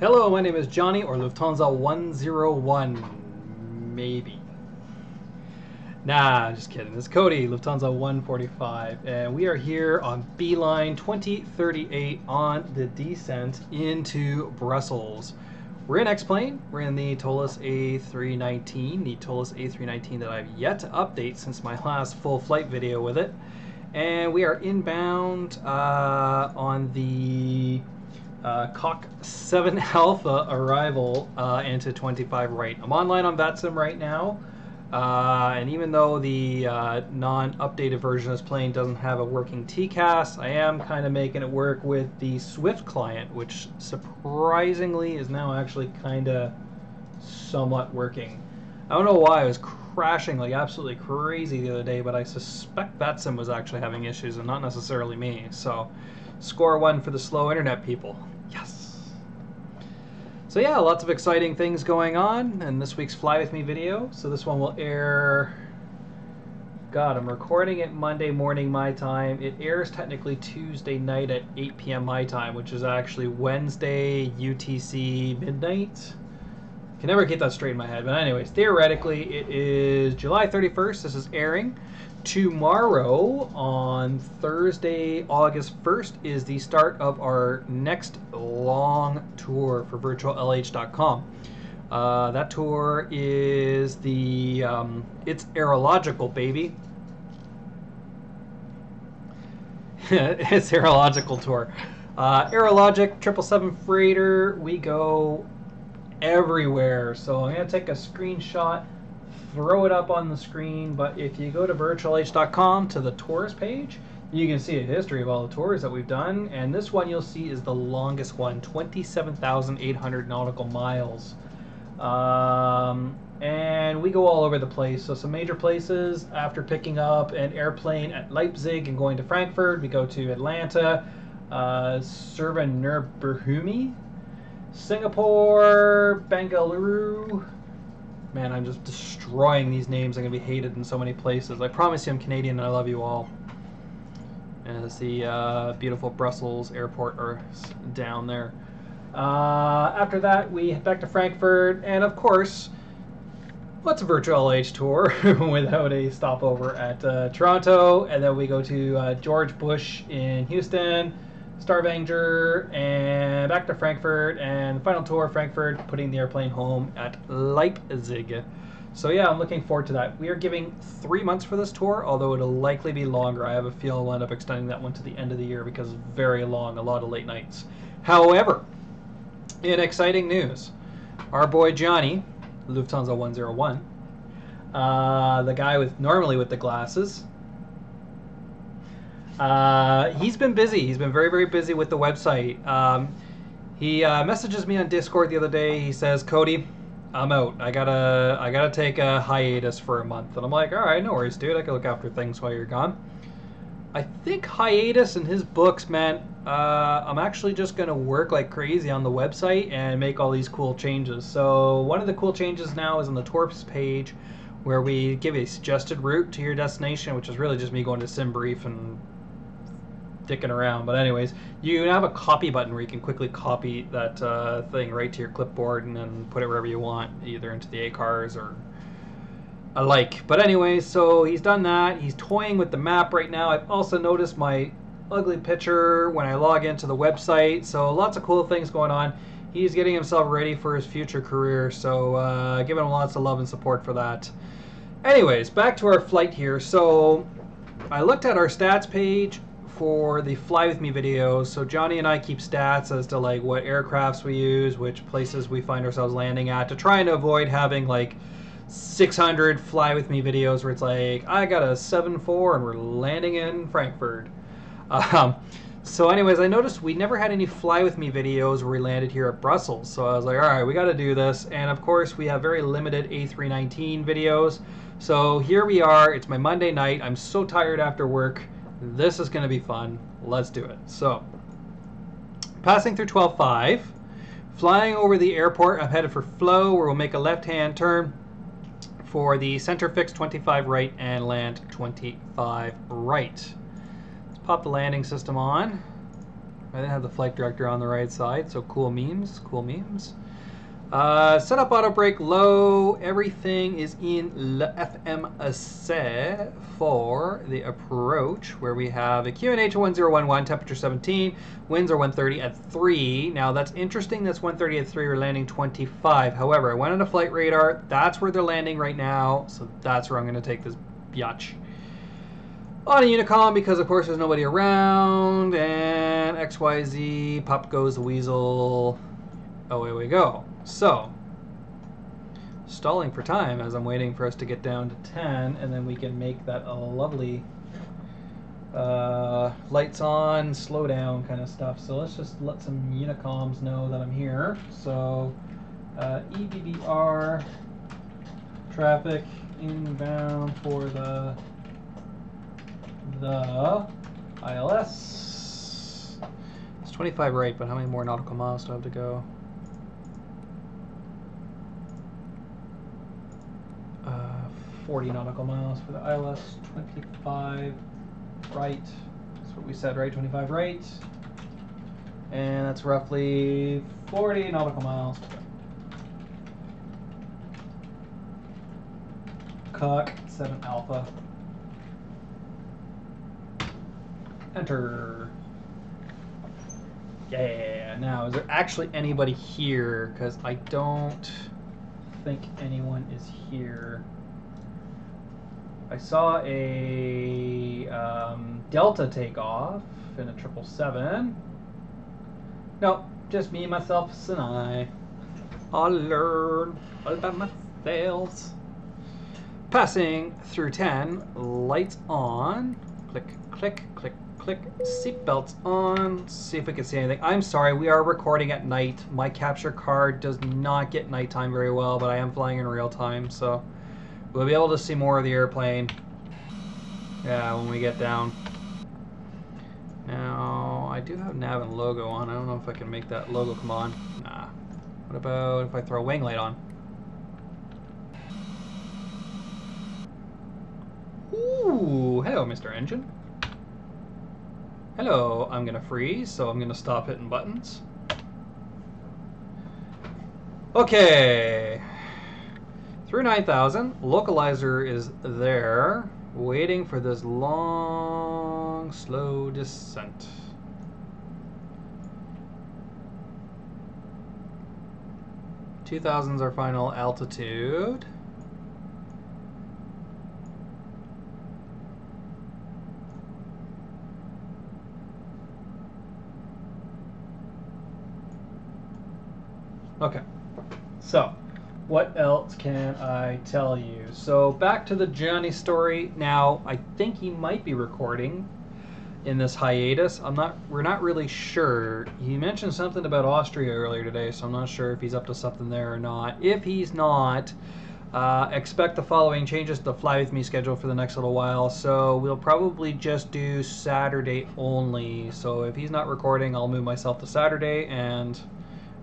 Hello, my name is Johnny, or Lufthansa 101. Maybe. Nah, just kidding. This is Cody, Lufthansa 145, and we are here on Beeline 2038 on the descent into Brussels. We're in X-Plane. We're in the ToLiSS A319, the ToLiSS A319 that I've yet to update since my last full flight video with it. And we are inbound uh, on the uh, Cock 7 Alpha arrival uh, into 25 right. I'm online on VATSIM right now. Uh, and even though the uh, non-updated version of this plane doesn't have a working TCAS, I am kind of making it work with the Swift client, which surprisingly is now actually kind of somewhat working. I don't know why I was crashing like absolutely crazy the other day, but I suspect VATSIM was actually having issues and not necessarily me. So, score one for the slow internet people. Yes. So yeah, lots of exciting things going on in this week's Fly With Me video. So this one will air... God, I'm recording it Monday morning my time. It airs technically Tuesday night at 8 p.m. my time, which is actually Wednesday UTC midnight. Can never get that straight in my head. But anyways, theoretically, it is July 31st. This is airing. Tomorrow, on Thursday, August 1st, is the start of our next long tour for virtuallh.com. Uh, that tour is the um, it's aerological baby. it's aerological tour. Uh, Aerologic 777 freighter. We go everywhere. So I'm gonna take a screenshot throw it up on the screen, but if you go to virtuallh.com to the tours page, you can see a history of all the tours that we've done, and this one you'll see is the longest one, 27,800 nautical miles. Um, and we go all over the place. So some major places after picking up an airplane at Leipzig and going to Frankfurt, we go to Atlanta, uh, Suvarnabhumi, Singapore, Bengaluru, Man, I'm just destroying these names. I'm going to be hated in so many places. I promise you I'm Canadian and I love you all. And it's the uh, beautiful Brussels airport or down there. Uh, after that, we head back to Frankfurt. And of course, what's a virtual LH tour without a stopover at uh, Toronto? And then we go to uh, George Bush in Houston. Stavanger and back to Frankfurt and final tour Frankfurt, putting the airplane home at Leipzig. So yeah, I'm looking forward to that. We are giving three months for this tour, although it'll likely be longer. I have a feel I'll end up extending that one to the end of the year because it's very long, a lot of late nights. However, in exciting news, our boy Johnny, Lufthansa 101, uh, the guy with normally with the glasses, uh, he's been busy. He's been very, very busy with the website. Um, he uh, messages me on Discord the other day. He says, "Cody, I'm out. I gotta, I gotta take a hiatus for a month." And I'm like, "All right, no worries, dude. I can look after things while you're gone." I think hiatus in his books meant uh, I'm actually just gonna work like crazy on the website and make all these cool changes. So one of the cool changes now is on the Torps page, where we give a suggested route to your destination, which is really just me going to SimBrief and dicking around. But anyways, you have a copy button where you can quickly copy that uh, thing right to your clipboard and then put it wherever you want, either into the ACARS or alike. But anyways, so he's done that. He's toying with the map right now. I've also noticed my ugly picture when I log into the website. So lots of cool things going on. He's getting himself ready for his future career. So uh, giving him lots of love and support for that. Anyways, back to our flight here. So I looked at our stats page for the Fly With Me videos. So Johnny and I keep stats as to like what aircrafts we use, which places we find ourselves landing at, to try and avoid having like 600 Fly With Me videos where it's like, I got a 7-4 and we're landing in Frankfurt. Um, so anyways, I noticed we never had any Fly With Me videos where we landed here at Brussels. So I was like, all right, we got to do this. And of course, we have very limited A319 videos. So here we are. It's my Monday night. I'm so tired after work. This is going to be fun. Let's do it. So, passing through 12.5, flying over the airport, I'm headed for flow, where we'll make a left-hand turn for the center fix 25 right and land 25 right. Let's pop the landing system on. I didn't have the flight director on the right side, so cool memes, cool memes. Uh, set up auto brake low. Everything is in FMC for the approach, where we have a QNH 1011, temperature 17, winds are 130 at 3. Now that's interesting. That's 130 at 3. We're landing 25. However, I went on a flight radar. That's where they're landing right now, so that's where I'm going to take this biatch. On a Unicom because of course there's nobody around, and XYZ, pop goes the weasel. Away we go. So, stalling for time as I'm waiting for us to get down to 10, and then we can make that a lovely uh, lights on, slow down kind of stuff. So let's just let some Unicoms know that I'm here. So, uh, EBBR traffic inbound for the the ILS. It's 25 right, but how many more nautical miles do I have to go? Uh, 40 nautical miles for the ILS, 25 right. That's what we said, right? 25 right. And that's roughly 40 nautical miles. Cock, 7 alpha. Enter. Yeah, now is there actually anybody here? Because I don't think anyone is here. I saw a um, Delta take off in a triple seven. No, just me, myself, and I. I'll learn all about myself. Passing through 10, lights on. Click, click, click, click. Seatbelts on. See if we can see anything. I'm sorry, we are recording at night. My capture card does not get nighttime very well, but I am flying in real time, so we'll be able to see more of the airplane. Yeah, when we get down. Now, I do have nav and logo on. I don't know if I can make that logo come on. Nah. What about if I throw a wing light on? Ooh, hello, Mr. Engine. Hello, I'm gonna freeze, so I'm gonna stop hitting buttons. Okay. Through 9,000, localizer is there, waiting for this long, slow descent. Two thousand's our final altitude. Okay. So, what else can I tell you? So, back to the Johnny story. Now, I think he might be recording in this hiatus. I'm not we're not really sure. He mentioned something about Austria earlier today, so I'm not sure if he's up to something there or not. If he's not, uh, expect the following changes to the Fly With Me schedule for the next little while. So we'll probably just do Saturday only. So if he's not recording, I'll move myself to Saturday and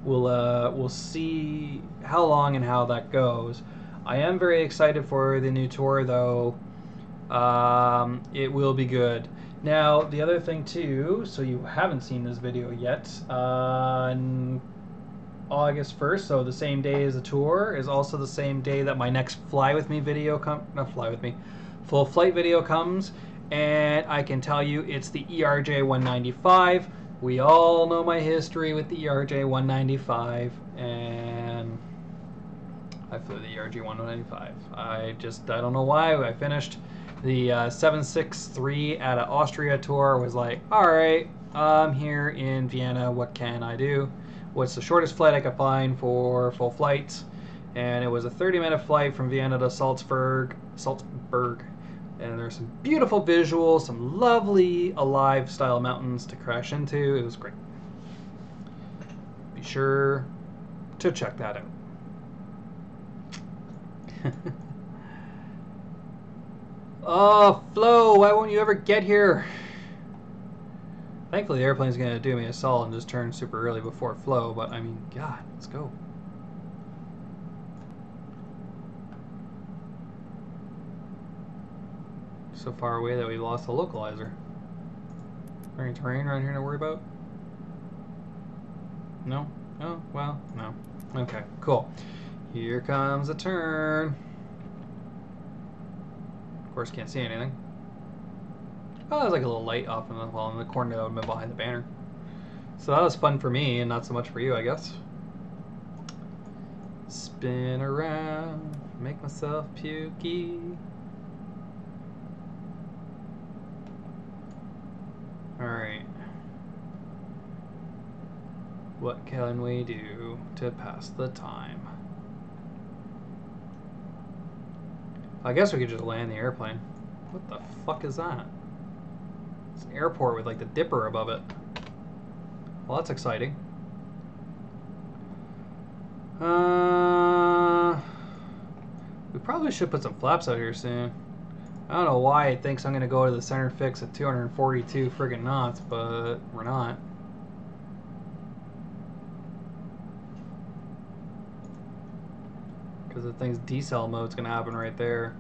we'll uh, we'll see how long and how that goes. I am very excited for the new tour, though. Um, it will be good. Now, the other thing too, so you haven't seen this video yet, uh, on August 1st, so the same day as the tour, is also the same day that my next Fly With Me video come, not Fly With Me, full flight video comes, and I can tell you it's the ERJ 195. We all know my history with the ERJ 195, and I flew the ERJ 195. I just, I don't know why. I finished the uh, 763 at an Austria tour. Was like, all right, I'm here in Vienna. What can I do? What's the shortest flight I could find for full flights? And it was a 30 minute flight from Vienna to Salzburg. Salzburg and there's some beautiful visuals, some lovely alive style mountains to crash into. It was great. Be sure to check that out. oh, Flo, why won't you ever get here? Thankfully, the airplane's going to do me a solid and just turn super early before flow, but I mean, God, let's go. So far away that we lost the localizer. Any terrain around here to worry about? No? Oh, well, no. Okay, cool. Here comes a turn. Of course, can't see anything. Oh, there's like a little light off in the well in the corner that would have been behind the banner. So that was fun for me, and not so much for you, I guess. Spin around, make myself pukey. Alright. What can we do to pass the time? I guess we could just land the airplane. What the fuck is that? It's an airport with like the dipper above it. Well, that's exciting. Uh, we probably should put some flaps out here soon. I don't know why it thinks I'm going to go to the center fix at 242 friggin' knots, but we're not. Because the thing's decel mode's going to happen right there.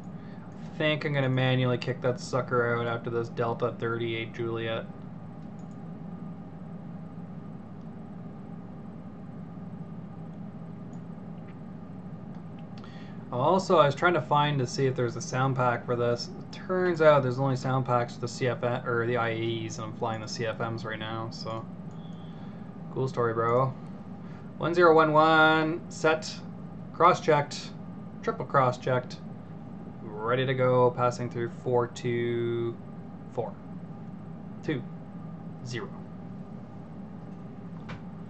I think I'm going to manually kick that sucker out after this Delta 38 Juliet. Also, I was trying to find to see if there's a sound pack for this. It turns out there's only sound packs for the CFM or the IAEs, and I'm flying the CFMs right now. So, cool story, bro. 1011 set, cross-checked, triple cross-checked, ready to go. Passing through four two four two zero.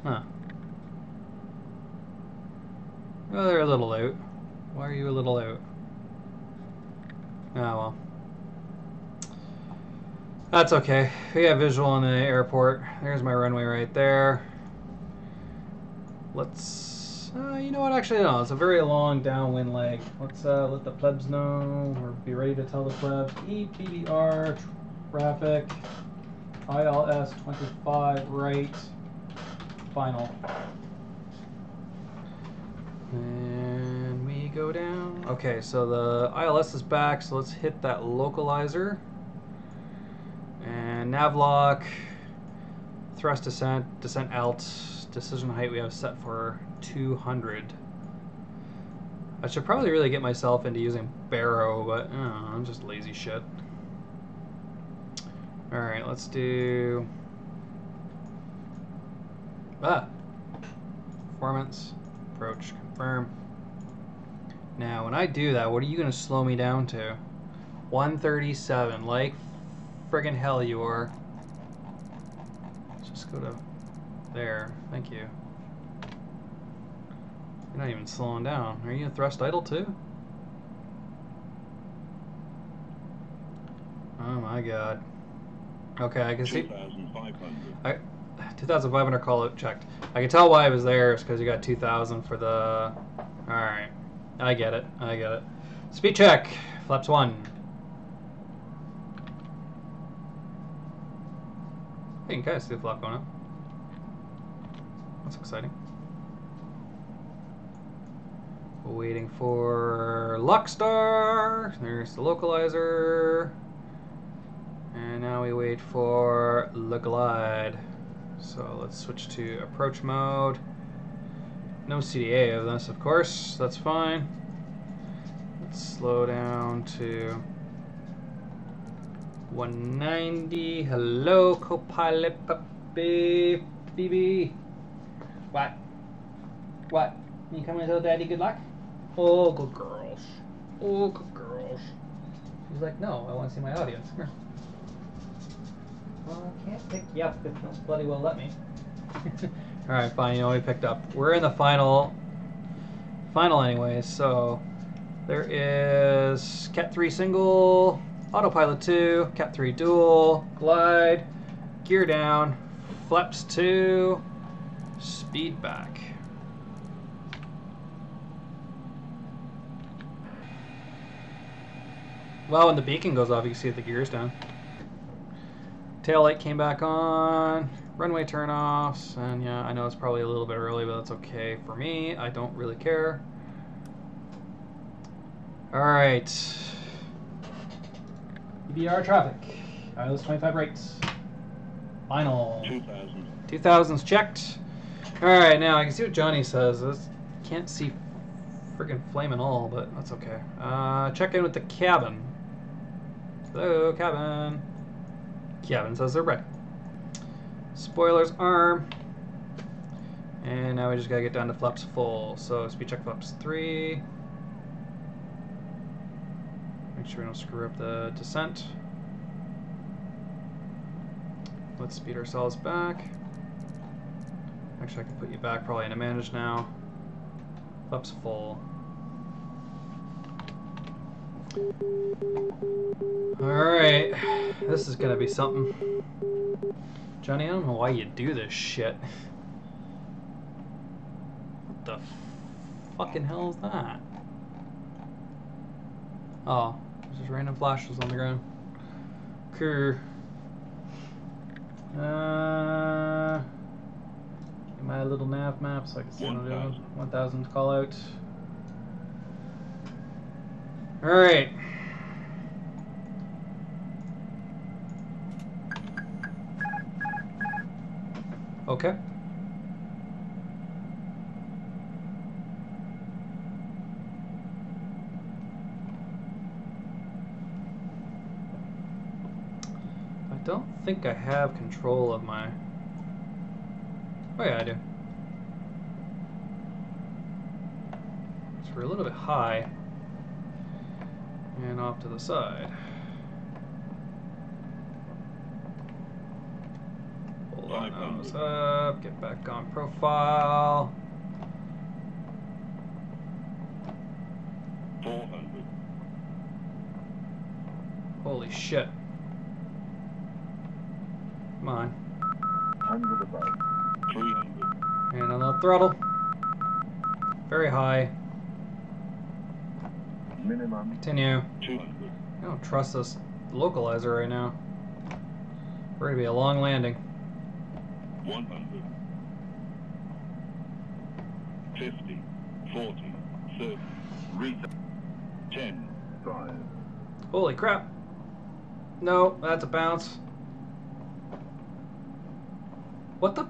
Huh. Well, they're a little out. Why are you a little out? Oh well. That's okay. We got visual on the airport. There's my runway right there. Let's, uh, you know what, actually no, it's a very long downwind leg. Let's uh, let the plebs know, or be ready to tell the plebs. EBBR, traffic, ILS 25 right, final. And go down. Okay, so the ILS is back, so let's hit that localizer. And navlock, thrust descent, descent alt, decision height we have set for 200. I should probably really get myself into using baro, but uh, I'm just lazy shit. Alright, let's do... Ah! Performance, approach, confirm. Now, when I do that, what are you going to slow me down to? 137, like friggin' hell you are. Let's just go to there. Thank you. You're not even slowing down. Are you a thrust idle too? Oh my god. Okay, I can see. 2,500. 2,500 call it checked. I can tell why it was there is because you got 2,000 for the. Alright. I get it. I get it. Speed check. Flaps 1. Hey, you can kind of see the flap going up. That's exciting. Waiting for LOC star. There's the localizer. And now we wait for the glide. So let's switch to approach mode. No CDA of this, of course. That's fine. Let's slow down to 190. Hello, Copilot puppy. Phoebe. What? What? You coming to tell Daddy good luck? Oh, good girls. Oh, good girls. She's like, no, I want to see my audience. Here. Well, I can't pick you up if you bloody well let me. Alright, fine, you know we picked up. We're in the final, final anyways, so there is Cat 3 single, Autopilot 2, Cat 3 dual, glide, gear down, flaps 2, speed back. Well, when the beacon goes off, you can see that the gear's down. Tail light came back on, runway turnoffs, and yeah, I know it's probably a little bit early, but that's okay for me. I don't really care. All right. EBR traffic. ILS 25 rates. Final. 2,000. 2000's checked. Alright, now I can see what Johnny says. I can't see freaking flame and all, but that's okay. Uh, check in with the cabin. Hello, cabin. Cabin says they're ready. Spoilers arm. And now we just gotta get down to flaps full. So speed check flaps three. Make sure we don't screw up the descent. Let's speed ourselves back. Actually, I can put you back probably into manage now. Flaps full. Alright, this is gonna be something. Johnny, I don't know why you do this shit. What the fucking hell is that? Oh, there's just random flashes on the ground. Cool. Uh, my little nav map so I can see what I'm doing. 1000 call out. Alright. Okay. I don't think I have control of my... Oh yeah, I do. So we're a little bit high. And off to the side. Hold on, nose up, get back on profile. 400. Holy shit. Come on. 100 above. 300. And on the throttle. Very high. Minimum. Continue. 200. I don't trust this localizer right now. We're gonna be a long landing. 100. 50. 40. 30. Reta. 10. 5. Holy crap. No, that's a bounce. What the?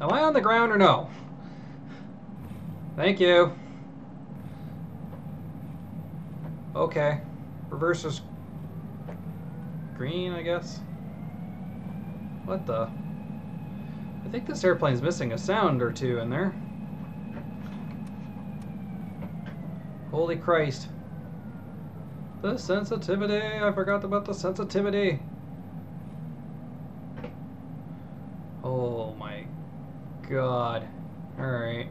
Am I on the ground or no? Thank you. Okay. Reverse is green, I guess. What the? I think this airplane's missing a sound or two in there. Holy Christ. The sensitivity! I forgot about the sensitivity! Oh my god. Alright.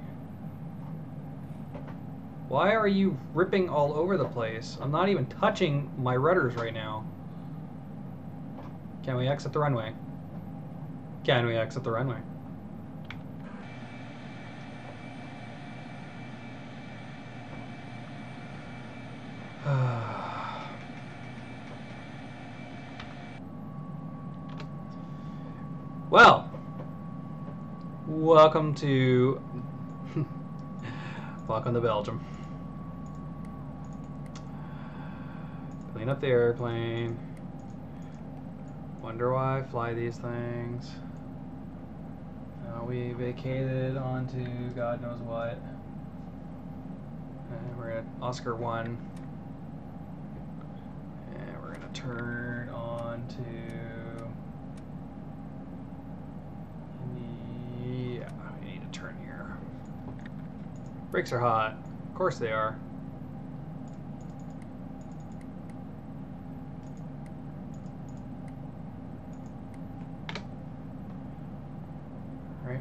Why are you ripping all over the place? I'm not even touching my rudders right now. Can we exit the runway? Can we exit the runway? Well, welcome to welcome to Belgium. Clean up the airplane. Wonder why I fly these things. Now we vacated onto God knows what. And we're at Oscar 1. And we're to turn on to. Yeah, we need to turn here. Brakes are hot. Of course they are. Right.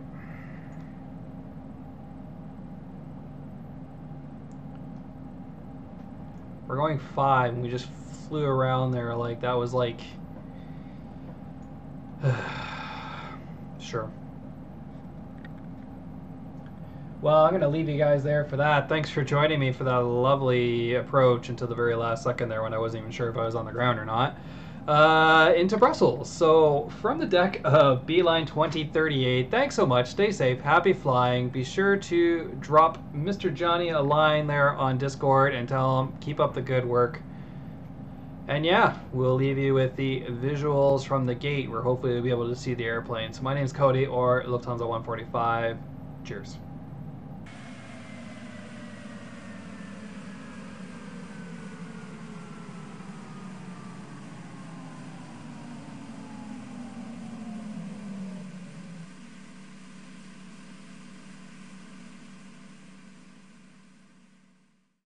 We're going five, and we just flew around there like that was like. sure. Well, I'm going to leave you guys there for that. Thanks for joining me for that lovely approach until the very last second there when I wasn't even sure if I was on the ground or not. Uh, into Brussels. So, from the deck of Beeline 2038, thanks so much. Stay safe. Happy flying. Be sure to drop Mr. Johnny a line there on Discord and tell him keep up the good work. And yeah, we'll leave you with the visuals from the gate where hopefully we'll be able to see the airplane. So my name's Cody or Lufthansa 145. Cheers.